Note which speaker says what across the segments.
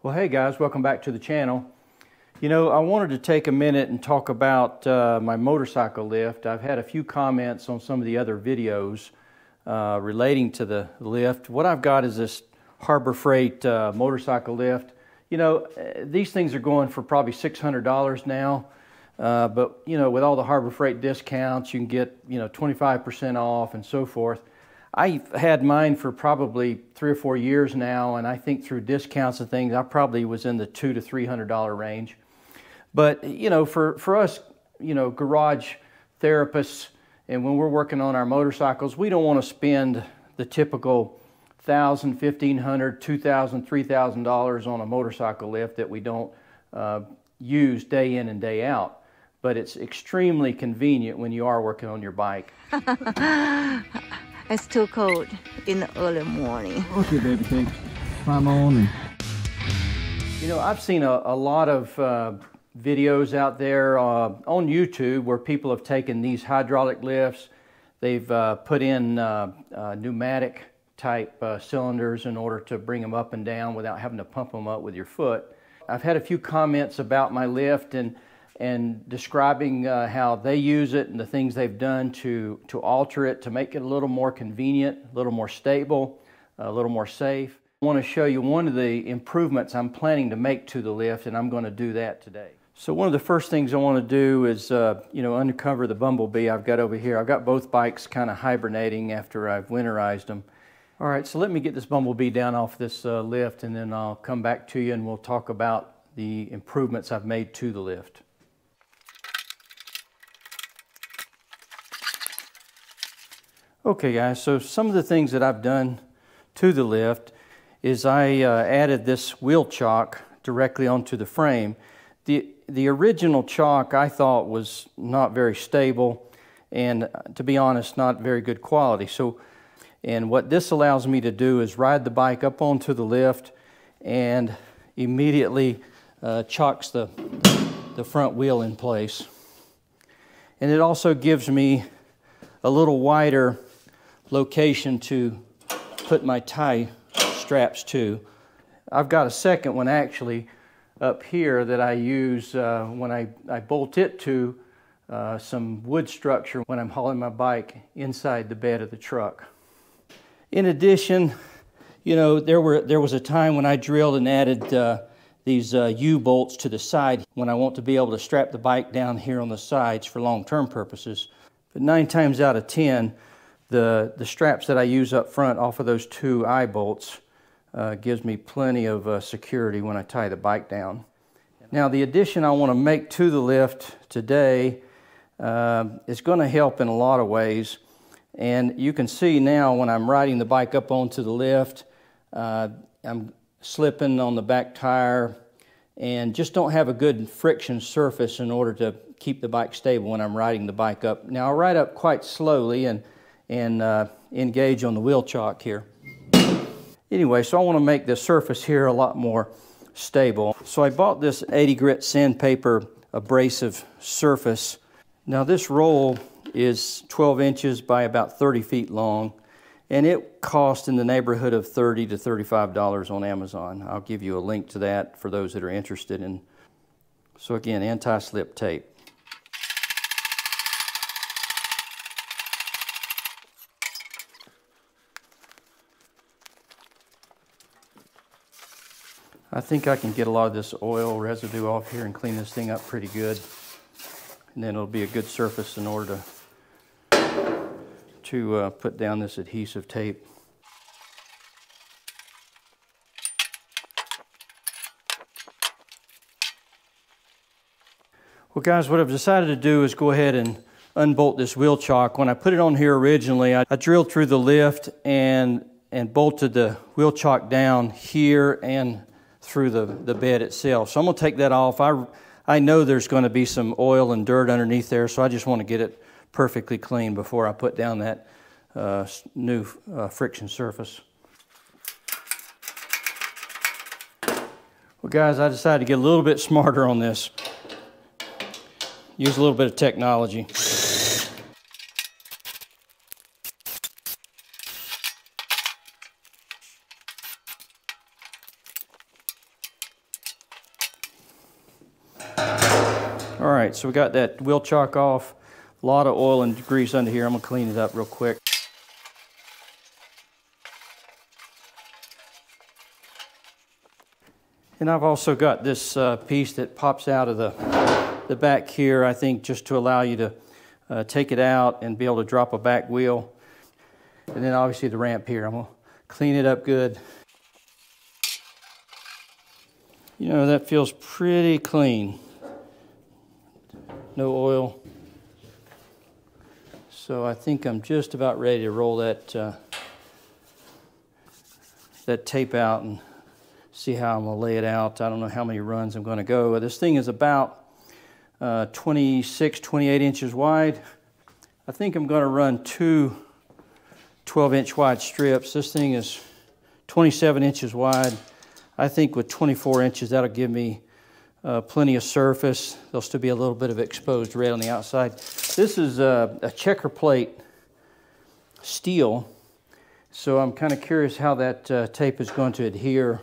Speaker 1: Well, hey guys, welcome back to the channel. You know, I wanted to take a minute and talk about uh, my motorcycle lift. I've had a few comments on some of the other videos uh, relating to the lift. What I've got is this Harbor Freight uh, motorcycle lift. You know, uh, these things are going for probably $600 now. Uh, but, you know, with all the Harbor Freight discounts, you can get, you know, 25% off and so forth. I've had mine for probably three or four years now, and I think through discounts and things, I probably was in the two to three hundred dollar range. But you know, for for us, you know, garage therapists, and when we're working on our motorcycles, we don't want to spend the typical thousand, fifteen hundred, two thousand, three thousand dollars on a motorcycle lift that we don't uh, use day in and day out. But it's extremely convenient when you are working on your bike.
Speaker 2: It's too cold in the early morning.
Speaker 3: Okay, baby cakes. Climb on.
Speaker 1: You know, I've seen a, a lot of uh, videos out there uh, on YouTube where people have taken these hydraulic lifts, they've uh, put in uh, uh, pneumatic type uh, cylinders in order to bring them up and down without having to pump them up with your foot. I've had a few comments about my lift and and describing uh, how they use it and the things they've done to, to alter it to make it a little more convenient, a little more stable, a little more safe. I want to show you one of the improvements I'm planning to make to the lift and I'm going to do that today. So one of the first things I want to do is, uh, you know, uncover the Bumblebee I've got over here. I've got both bikes kind of hibernating after I've winterized them. All right, so let me get this Bumblebee down off this uh, lift and then I'll come back to you and we'll talk about the improvements I've made to the lift. Okay guys, so some of the things that I've done to the lift is I uh, added this wheel chock directly onto the frame. The, the original chock I thought was not very stable and uh, to be honest, not very good quality. So, and what this allows me to do is ride the bike up onto the lift and immediately uh, chocks the, the front wheel in place. And it also gives me a little wider location to put my tie straps to. I've got a second one actually up here that I use uh, when I, I bolt it to uh, some wood structure when I'm hauling my bike inside the bed of the truck. In addition, you know, there, were, there was a time when I drilled and added uh, these uh, U-bolts to the side when I want to be able to strap the bike down here on the sides for long-term purposes. But nine times out of 10, the, the straps that I use up front off of those two eye bolts uh, gives me plenty of uh, security when I tie the bike down. Now the addition I want to make to the lift today uh, is going to help in a lot of ways. And you can see now when I'm riding the bike up onto the lift, uh, I'm slipping on the back tire and just don't have a good friction surface in order to keep the bike stable when I'm riding the bike up. Now I ride up quite slowly and and uh, engage on the wheel chock here. Anyway, so I want to make the surface here a lot more stable. So I bought this 80 grit sandpaper abrasive surface. Now this roll is 12 inches by about 30 feet long and it cost in the neighborhood of 30 to $35 on Amazon. I'll give you a link to that for those that are interested in. So again, anti-slip tape. I think I can get a lot of this oil residue off here and clean this thing up pretty good. And then it'll be a good surface in order to, to uh, put down this adhesive tape. Well guys, what I've decided to do is go ahead and unbolt this wheel chock. When I put it on here originally, I, I drilled through the lift and, and bolted the wheel chock down here and through the, the bed itself. So I'm going to take that off. I, I know there's going to be some oil and dirt underneath there, so I just want to get it perfectly clean before I put down that uh, new uh, friction surface. Well guys, I decided to get a little bit smarter on this. Use a little bit of technology. All right, so we got that wheel chock off. A lot of oil and grease under here. I'm gonna clean it up real quick. And I've also got this uh, piece that pops out of the, the back here, I think just to allow you to uh, take it out and be able to drop a back wheel. And then obviously the ramp here. I'm gonna clean it up good. You know, that feels pretty clean. No oil. So I think I'm just about ready to roll that, uh, that tape out and see how I'm gonna lay it out. I don't know how many runs I'm gonna go. This thing is about uh, 26, 28 inches wide. I think I'm gonna run two 12 inch wide strips. This thing is 27 inches wide. I think with 24 inches, that'll give me uh, plenty of surface. There'll still be a little bit of exposed red on the outside. This is a, a checker plate steel, so I'm kind of curious how that uh, tape is going to adhere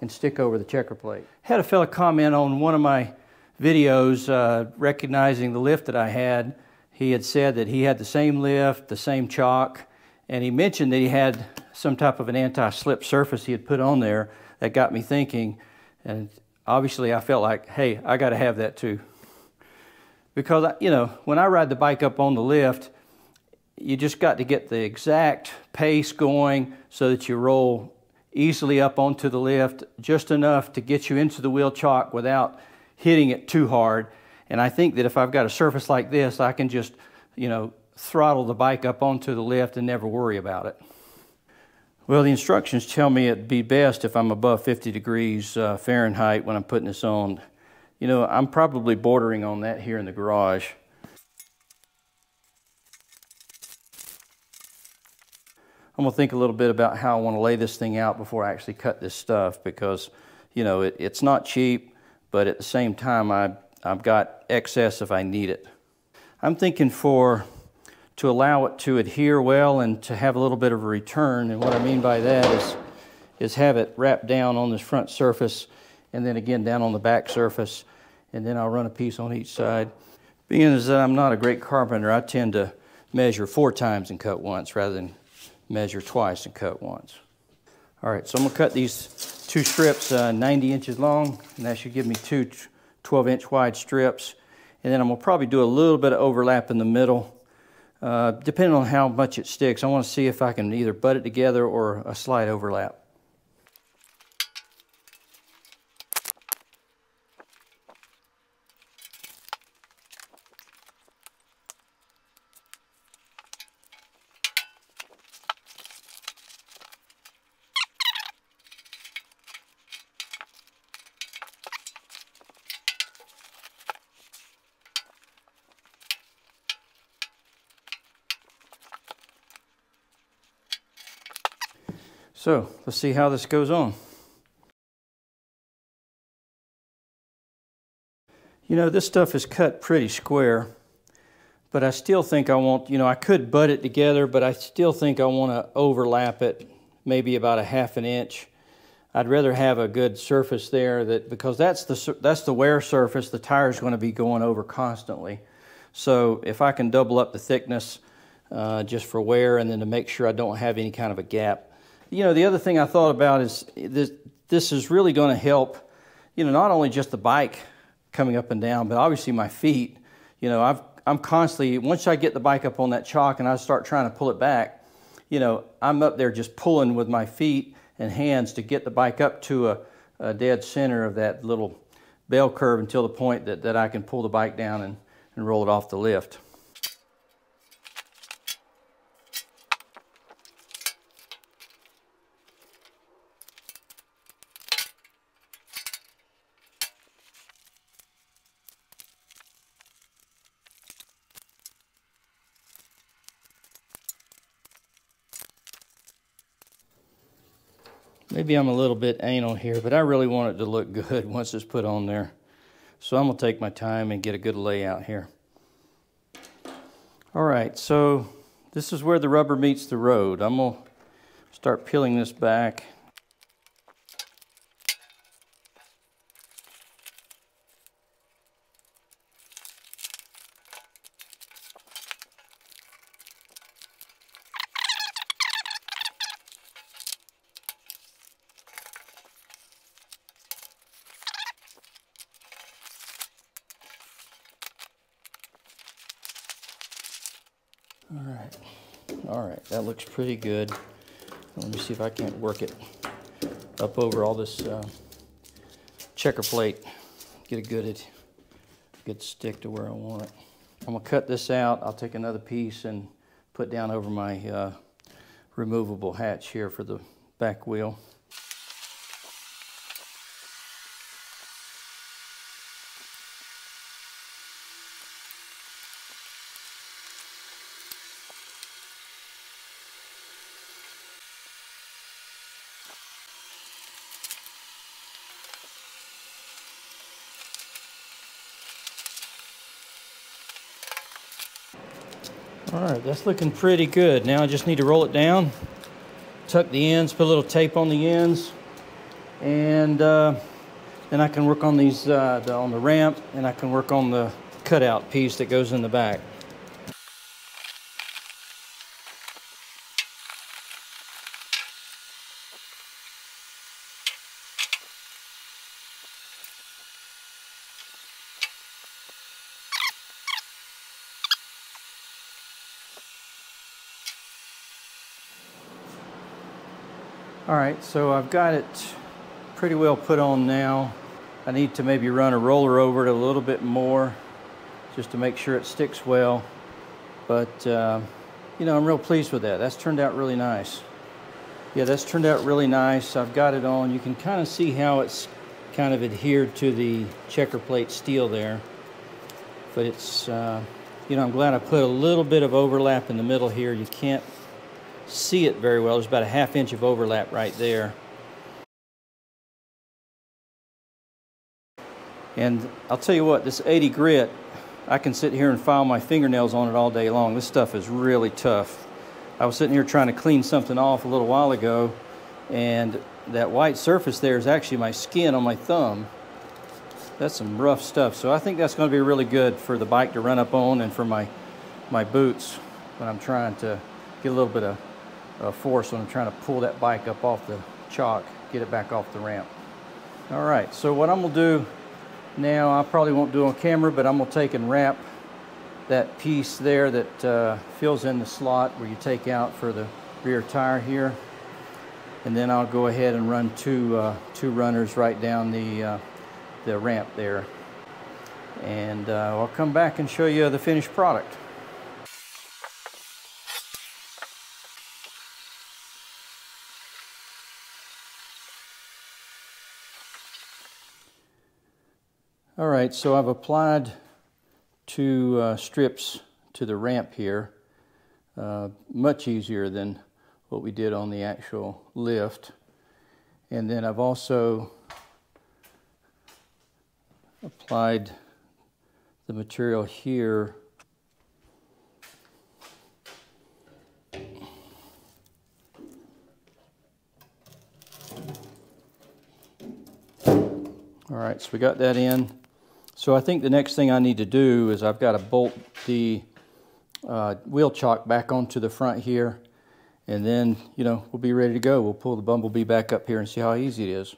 Speaker 1: and stick over the checker plate. Had a fella comment on one of my videos uh, recognizing the lift that I had. He had said that he had the same lift, the same chock, and he mentioned that he had some type of an anti-slip surface he had put on there that got me thinking. And obviously I felt like, hey, I got to have that too. Because, you know, when I ride the bike up on the lift, you just got to get the exact pace going so that you roll easily up onto the lift, just enough to get you into the wheel chock without hitting it too hard. And I think that if I've got a surface like this, I can just, you know, throttle the bike up onto the lift and never worry about it. Well, the instructions tell me it'd be best if I'm above 50 degrees uh, Fahrenheit when I'm putting this on. You know, I'm probably bordering on that here in the garage. I'm gonna think a little bit about how I wanna lay this thing out before I actually cut this stuff because, you know, it, it's not cheap, but at the same time, I, I've got excess if I need it. I'm thinking for to allow it to adhere well and to have a little bit of a return. And what I mean by that is, is have it wrapped down on this front surface and then again down on the back surface. And then I'll run a piece on each side. Being as that I'm not a great carpenter, I tend to measure four times and cut once rather than measure twice and cut once. All right, so I'm gonna cut these two strips uh, 90 inches long, and that should give me two 12 inch wide strips. And then I'm gonna probably do a little bit of overlap in the middle, uh, depending on how much it sticks. I wanna see if I can either butt it together or a slight overlap. So let's see how this goes on. You know, this stuff is cut pretty square, but I still think I want, you know, I could butt it together, but I still think I want to overlap it maybe about a half an inch. I'd rather have a good surface there that because that's the that's the wear surface the tire is going to be going over constantly. So if I can double up the thickness uh, just for wear and then to make sure I don't have any kind of a gap, you know, the other thing I thought about is this, this is really going to help, you know, not only just the bike coming up and down, but obviously my feet. You know, I've, I'm constantly, once I get the bike up on that chock and I start trying to pull it back, you know, I'm up there just pulling with my feet and hands to get the bike up to a, a dead center of that little bell curve until the point that, that I can pull the bike down and, and roll it off the lift. Maybe I'm a little bit anal here, but I really want it to look good once it's put on there. So I'm gonna take my time and get a good layout here. All right, so this is where the rubber meets the road. I'm gonna start peeling this back. All right, that looks pretty good. Let me see if I can't work it up over all this uh, checker plate. Get a good, good stick to where I want it. I'm gonna cut this out. I'll take another piece and put down over my uh, removable hatch here for the back wheel. That's looking pretty good. Now I just need to roll it down, tuck the ends, put a little tape on the ends, and uh, then I can work on these uh, the, on the ramp, and I can work on the cutout piece that goes in the back. All right, so I've got it pretty well put on now. I need to maybe run a roller over it a little bit more just to make sure it sticks well. But, uh, you know, I'm real pleased with that. That's turned out really nice. Yeah, that's turned out really nice. I've got it on. You can kind of see how it's kind of adhered to the checker plate steel there. But it's, uh, you know, I'm glad I put a little bit of overlap in the middle here. You can't see it very well. There's about a half inch of overlap right there. And I'll tell you what, this 80 grit, I can sit here and file my fingernails on it all day long. This stuff is really tough. I was sitting here trying to clean something off a little while ago, and that white surface there is actually my skin on my thumb. That's some rough stuff. So I think that's going to be really good for the bike to run up on and for my, my boots when I'm trying to get a little bit of uh, force when I'm trying to pull that bike up off the chock, get it back off the ramp. All right, so what I'm gonna do now, I probably won't do on camera, but I'm gonna take and wrap that piece there that uh, fills in the slot where you take out for the rear tire here. And then I'll go ahead and run two, uh, two runners right down the, uh, the ramp there. And uh, I'll come back and show you the finished product. All right, so I've applied two uh, strips to the ramp here, uh, much easier than what we did on the actual lift. And then I've also applied the material here All right, so we got that in. So I think the next thing I need to do is I've got to bolt the uh, wheel chock back onto the front here and then, you know, we'll be ready to go. We'll pull the Bumblebee back up here and see how easy it is.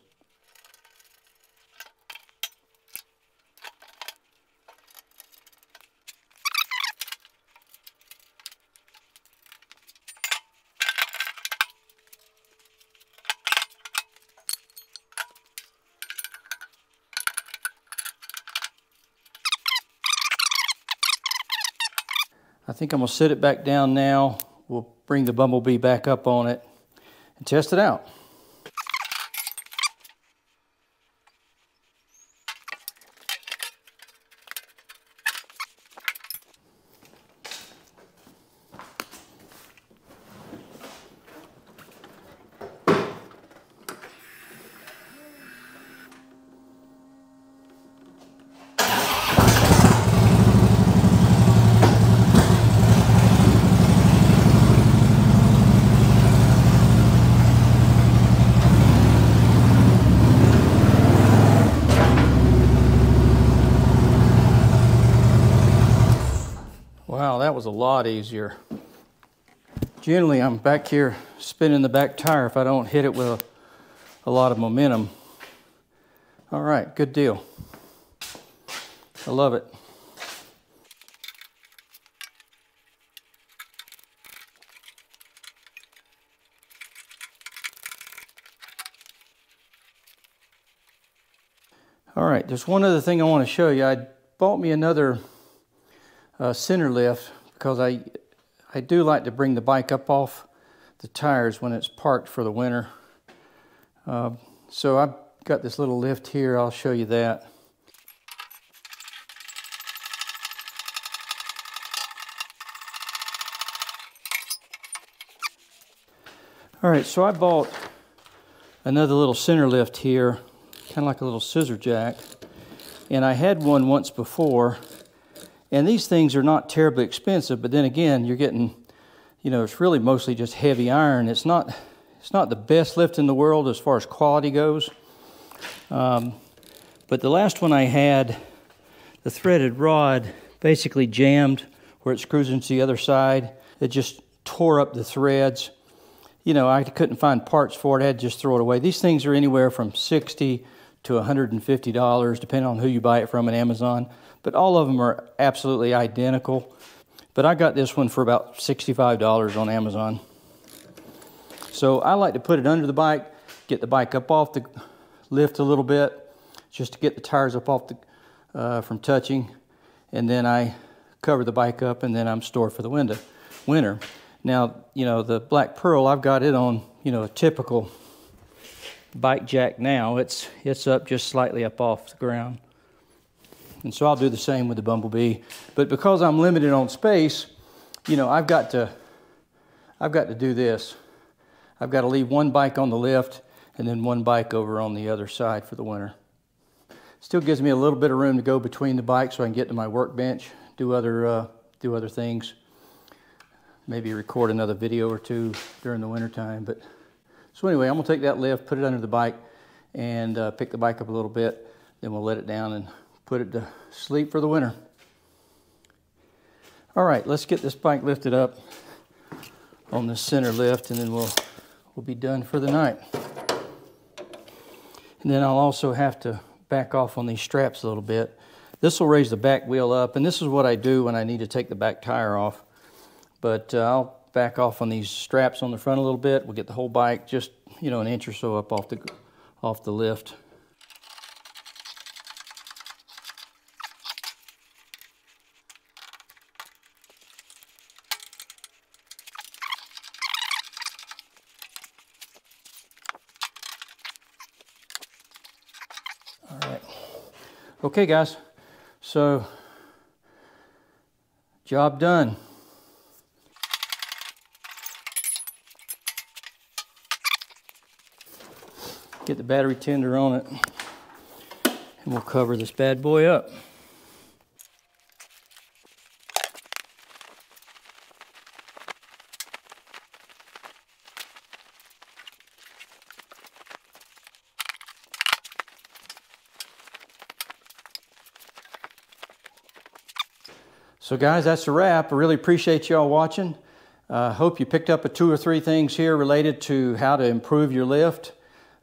Speaker 1: Think I'm gonna sit it back down now. We'll bring the Bumblebee back up on it and test it out. was a lot easier. Generally, I'm back here spinning the back tire if I don't hit it with a, a lot of momentum. All right, good deal. I love it. All right, there's one other thing I want to show you. I bought me another uh, center lift because I, I do like to bring the bike up off the tires when it's parked for the winter. Uh, so I've got this little lift here. I'll show you that. All right, so I bought another little center lift here, kind of like a little scissor jack. And I had one once before. And these things are not terribly expensive, but then again, you're getting, you know, it's really mostly just heavy iron. It's not, it's not the best lift in the world as far as quality goes. Um, but the last one I had, the threaded rod basically jammed where it screws into the other side. It just tore up the threads you know, I couldn't find parts for it. I had to just throw it away. These things are anywhere from 60 to $150, depending on who you buy it from at Amazon. But all of them are absolutely identical. But I got this one for about $65 on Amazon. So I like to put it under the bike, get the bike up off the lift a little bit, just to get the tires up off the uh, from touching, and then I cover the bike up, and then I'm stored for the winter. Winter. Now, you know, the Black Pearl, I've got it on, you know, a typical bike jack now. It's, it's up just slightly up off the ground. And so I'll do the same with the Bumblebee. But because I'm limited on space, you know, I've got to, I've got to do this. I've got to leave one bike on the lift and then one bike over on the other side for the winter. Still gives me a little bit of room to go between the bikes so I can get to my workbench, do other, uh, do other things maybe record another video or two during the wintertime. But so anyway, I'm gonna take that lift, put it under the bike, and uh, pick the bike up a little bit. Then we'll let it down and put it to sleep for the winter. All right, let's get this bike lifted up on the center lift, and then we'll we'll be done for the night. And then I'll also have to back off on these straps a little bit. This will raise the back wheel up, and this is what I do when I need to take the back tire off. But uh, I'll back off on these straps on the front a little bit. We'll get the whole bike just, you know, an inch or so up off the, off the lift. Okay, guys. So, job done. get the battery tender on it and we'll cover this bad boy up. So guys, that's a wrap. I really appreciate y'all watching. I uh, hope you picked up a two or three things here related to how to improve your lift.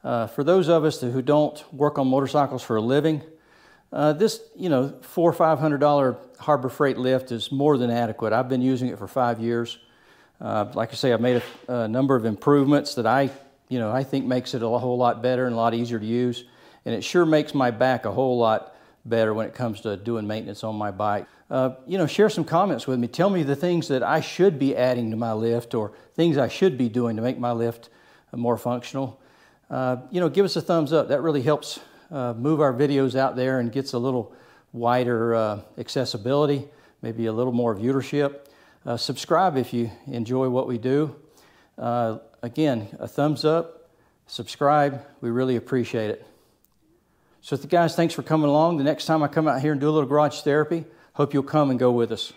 Speaker 1: Uh, for those of us who don't work on motorcycles for a living, uh, this, you know, four or five hundred dollar Harbor Freight lift is more than adequate. I've been using it for five years. Uh, like I say, I've made a, a, number of improvements that I, you know, I think makes it a whole lot better and a lot easier to use. And it sure makes my back a whole lot better when it comes to doing maintenance on my bike. Uh, you know, share some comments with me. Tell me the things that I should be adding to my lift or things I should be doing to make my lift more functional uh, you know, give us a thumbs up. That really helps uh, move our videos out there and gets a little wider uh, accessibility, maybe a little more viewership. Uh, subscribe if you enjoy what we do. Uh, again, a thumbs up, subscribe. We really appreciate it. So, guys, thanks for coming along. The next time I come out here and do a little garage therapy, hope you'll come and go with us.